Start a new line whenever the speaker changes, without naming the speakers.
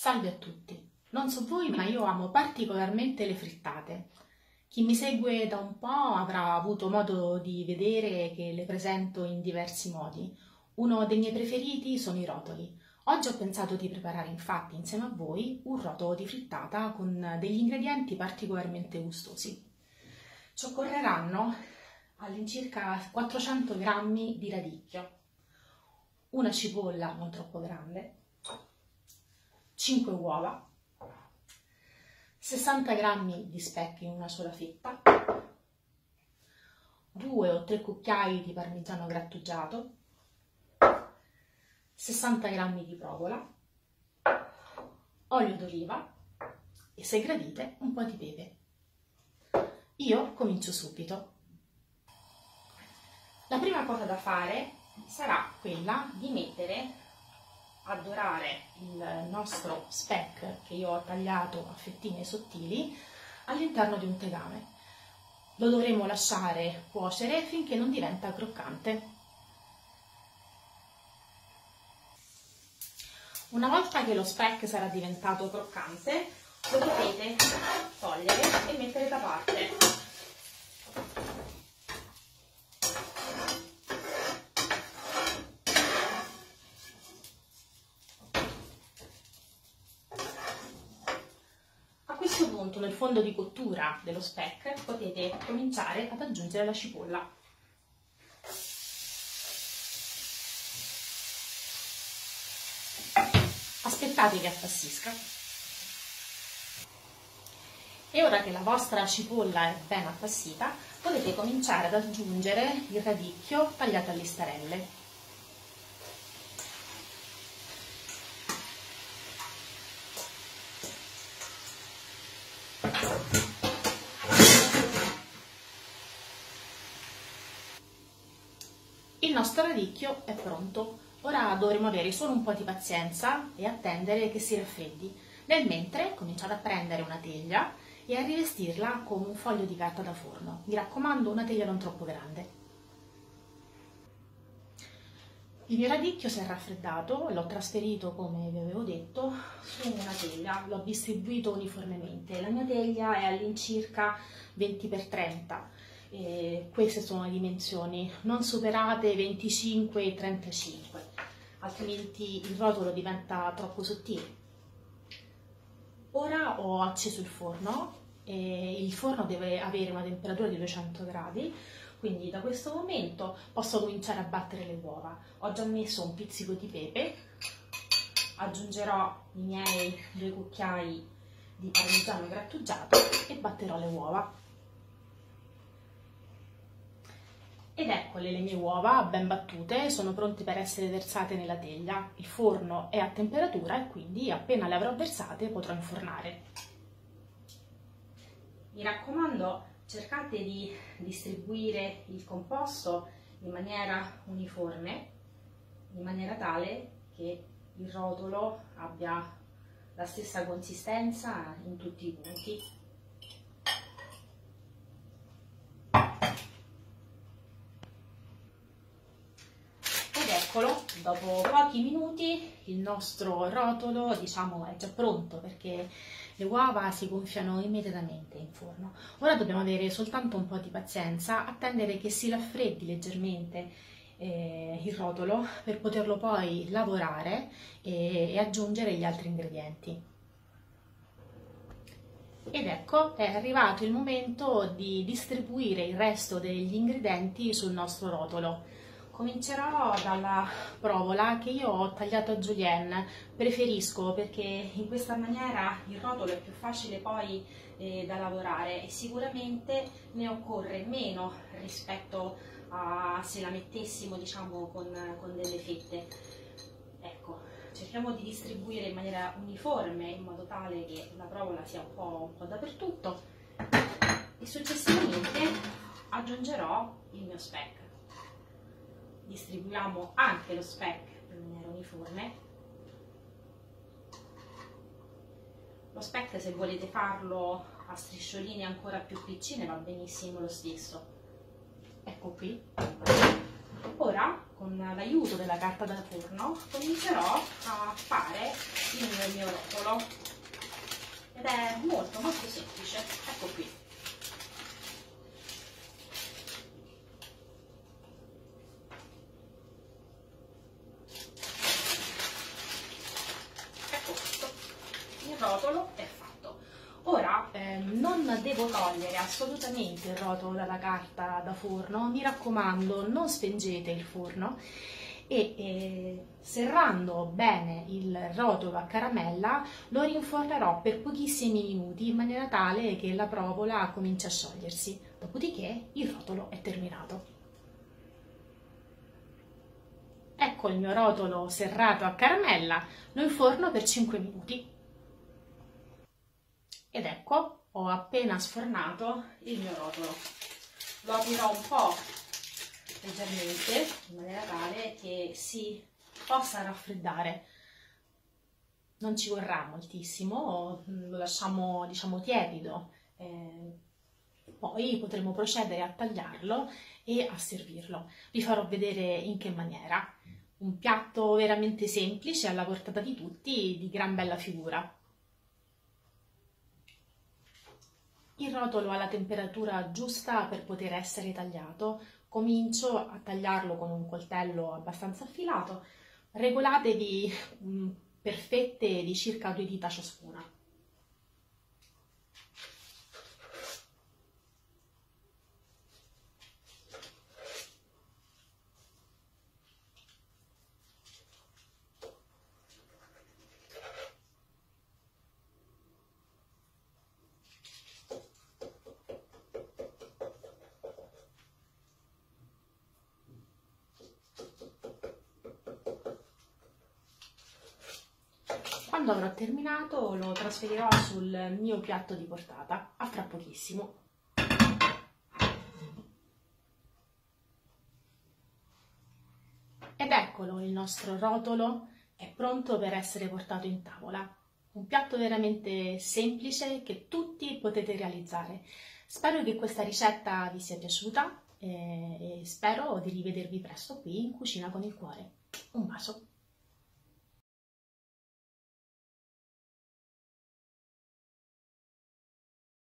Salve a tutti! Non so voi, ma io amo particolarmente le frittate. Chi mi segue da un po' avrà avuto modo di vedere che le presento in diversi modi. Uno dei miei preferiti sono i rotoli. Oggi ho pensato di preparare infatti insieme a voi un rotolo di frittata con degli ingredienti particolarmente gustosi. Ci occorreranno all'incirca 400 g di radicchio, una cipolla non troppo grande, 5 uova, 60 g di speck in una sola fetta, 2 o 3 cucchiai di parmigiano grattugiato, 60 g di provola, olio d'oliva e se gradite un po' di pepe. Io comincio subito. La prima cosa da fare sarà quella di mettere a dorare il nostro speck che io ho tagliato a fettine sottili all'interno di un tegame. Lo dovremo lasciare cuocere finché non diventa croccante. Una volta che lo speck sarà diventato croccante, lo potete togliere e mettere da parte. Punto nel fondo di cottura dello speck potete cominciare ad aggiungere la cipolla. Aspettate che appassisca. E ora che la vostra cipolla è ben appassita, potete cominciare ad aggiungere il radicchio tagliato a listarelle. Nostro radicchio è pronto. Ora dovremo avere solo un po' di pazienza e attendere che si raffreddi. Nel mentre cominciate a prendere una teglia e a rivestirla con un foglio di carta da forno. Mi raccomando una teglia non troppo grande. Il mio radicchio si è raffreddato, l'ho trasferito come vi avevo detto su una teglia, l'ho distribuito uniformemente. La mia teglia è all'incirca 20x30 eh, queste sono le dimensioni, non superate 25 e 35, altrimenti il rotolo diventa troppo sottile. Ora ho acceso il forno, e il forno deve avere una temperatura di 200 gradi, quindi da questo momento posso cominciare a battere le uova. Ho già messo un pizzico di pepe, aggiungerò i miei due cucchiai di parmigiano grattugiato e batterò le uova. Ed eccole le mie uova ben battute, sono pronte per essere versate nella teglia. Il forno è a temperatura e quindi appena le avrò versate potrò infornare. Mi raccomando, cercate di distribuire il composto in maniera uniforme, in maniera tale che il rotolo abbia la stessa consistenza in tutti i punti. Eccolo, dopo pochi minuti il nostro rotolo diciamo è già pronto perché le uova si gonfiano immediatamente in forno. Ora dobbiamo avere soltanto un po' di pazienza, attendere che si raffreddi leggermente eh, il rotolo per poterlo poi lavorare e, e aggiungere gli altri ingredienti. Ed ecco, è arrivato il momento di distribuire il resto degli ingredienti sul nostro rotolo. Comincerò dalla provola che io ho tagliato a julienne, preferisco perché in questa maniera il rotolo è più facile poi eh, da lavorare e sicuramente ne occorre meno rispetto a se la mettessimo diciamo con, con delle fette. Ecco, cerchiamo di distribuire in maniera uniforme in modo tale che la provola sia un po', un po dappertutto. E successivamente aggiungerò il mio speck distribuiamo anche lo speck in maniera uniforme. Lo speck se volete farlo a striscioline ancora più piccine va benissimo lo stesso. Ecco qui. Ora con l'aiuto della carta da forno comincerò a fare il mio rotolo ed è molto molto semplice ecco qui rotolo è fatto ora eh, non devo togliere assolutamente il rotolo dalla carta da forno mi raccomando non spengete il forno e eh, serrando bene il rotolo a caramella lo rinfornerò per pochissimi minuti in maniera tale che la provola cominci a sciogliersi. Dopodiché il rotolo è terminato. Ecco il mio rotolo serrato a caramella, lo inforno per 5 minuti. Ed ecco, ho appena sfornato il mio rotolo. Lo aprirò un po' leggermente in maniera tale che si possa raffreddare. Non ci vorrà moltissimo, lo lasciamo diciamo tiepido, eh, poi potremo procedere a tagliarlo e a servirlo. Vi farò vedere in che maniera. Un piatto veramente semplice, alla portata di tutti, di gran bella figura. Il rotolo ha la temperatura giusta per poter essere tagliato, comincio a tagliarlo con un coltello abbastanza affilato, regolatevi mh, per fette di circa due dita ciascuna. Quando avrò terminato lo trasferirò sul mio piatto di portata, a fra pochissimo. Ed eccolo il nostro rotolo è pronto per essere portato in tavola. Un piatto veramente semplice che tutti potete realizzare. Spero che questa ricetta vi sia piaciuta eh, e spero di rivedervi presto qui in Cucina con il Cuore. Un bacio!